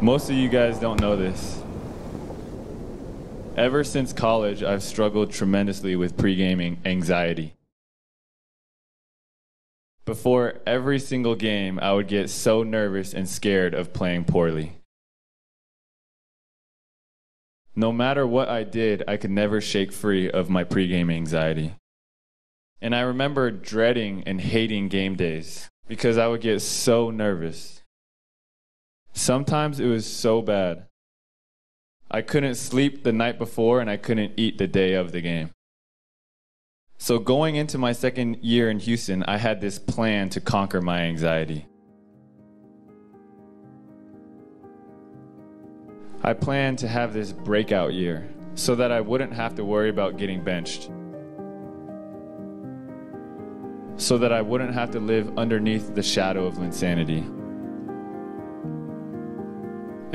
Most of you guys don't know this. Ever since college, I've struggled tremendously with pre-gaming anxiety. Before every single game, I would get so nervous and scared of playing poorly. No matter what I did, I could never shake free of my pre game anxiety. And I remember dreading and hating game days because I would get so nervous. Sometimes it was so bad. I couldn't sleep the night before and I couldn't eat the day of the game. So, going into my second year in Houston, I had this plan to conquer my anxiety. I planned to have this breakout year so that I wouldn't have to worry about getting benched. So that I wouldn't have to live underneath the shadow of Linsanity.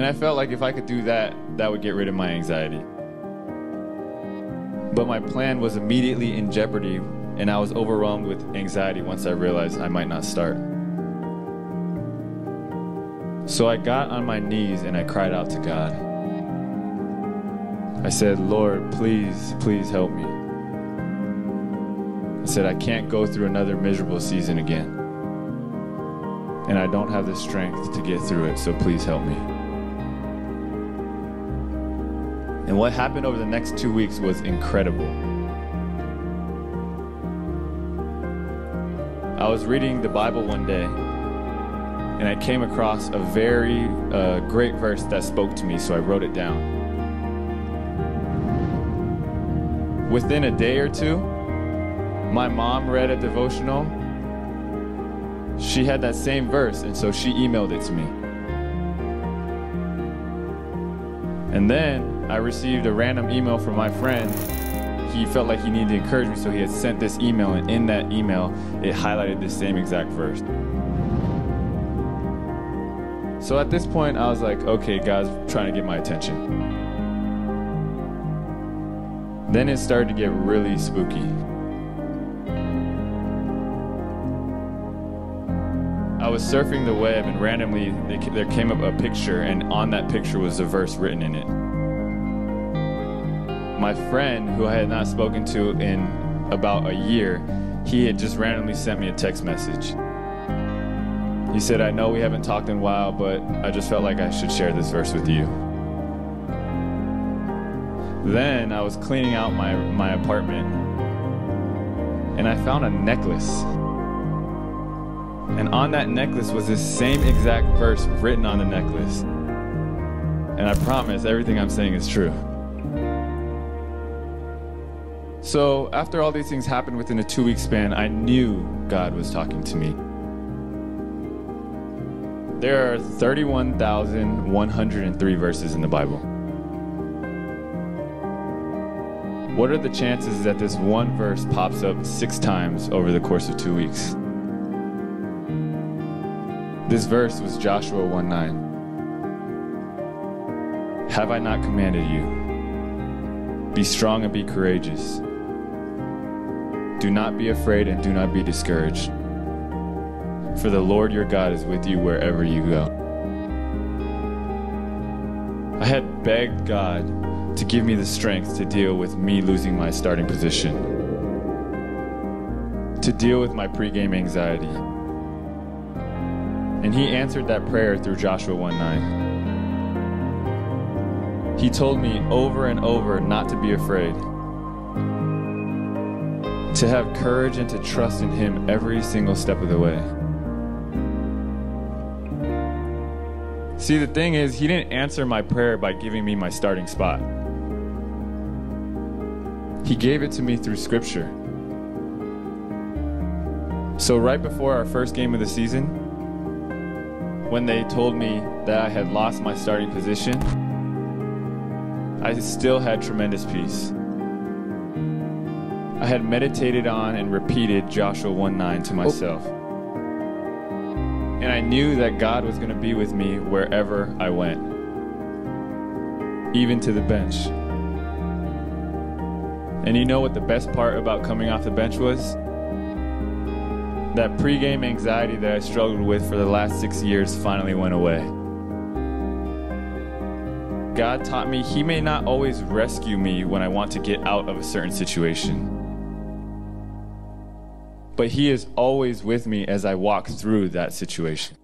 And I felt like if I could do that, that would get rid of my anxiety. But my plan was immediately in jeopardy, and I was overwhelmed with anxiety once I realized I might not start. So I got on my knees and I cried out to God. I said, Lord, please, please help me. I said, I can't go through another miserable season again. And I don't have the strength to get through it, so please help me. And what happened over the next two weeks was incredible. I was reading the Bible one day, and I came across a very uh, great verse that spoke to me, so I wrote it down. Within a day or two, my mom read a devotional. She had that same verse, and so she emailed it to me. And then I received a random email from my friend. He felt like he needed to encourage me, so he had sent this email, and in that email, it highlighted the same exact verse. So at this point, I was like, okay, God's trying to get my attention. Then it started to get really spooky. I was surfing the web, and randomly there came up a picture, and on that picture was a verse written in it. My friend, who I had not spoken to in about a year, he had just randomly sent me a text message. He said, I know we haven't talked in a while, but I just felt like I should share this verse with you. Then I was cleaning out my, my apartment and I found a necklace. And on that necklace was this same exact verse written on the necklace. And I promise everything I'm saying is true. So, after all these things happened within a two week span, I knew God was talking to me. There are 31,103 verses in the Bible. What are the chances that this one verse pops up six times over the course of two weeks? This verse was Joshua 1 9. Have I not commanded you? Be strong and be courageous. Do not be afraid and do not be discouraged. For the Lord your God is with you wherever you go. I had begged God to give me the strength to deal with me losing my starting position, to deal with my pregame anxiety. And He answered that prayer through Joshua 1 9. He told me over and over not to be afraid to have courage and to trust in Him every single step of the way. See, the thing is, He didn't answer my prayer by giving me my starting spot. He gave it to me through Scripture. So, right before our first game of the season, when they told me that I had lost my starting position, I still had tremendous peace. I had meditated on and repeated Joshua 1 9 to myself. And I knew that God was going to be with me wherever I went, even to the bench. And you know what the best part about coming off the bench was? That pregame anxiety that I struggled with for the last six years finally went away. God taught me He may not always rescue me when I want to get out of a certain situation. But He is always with me as I walk through that situation.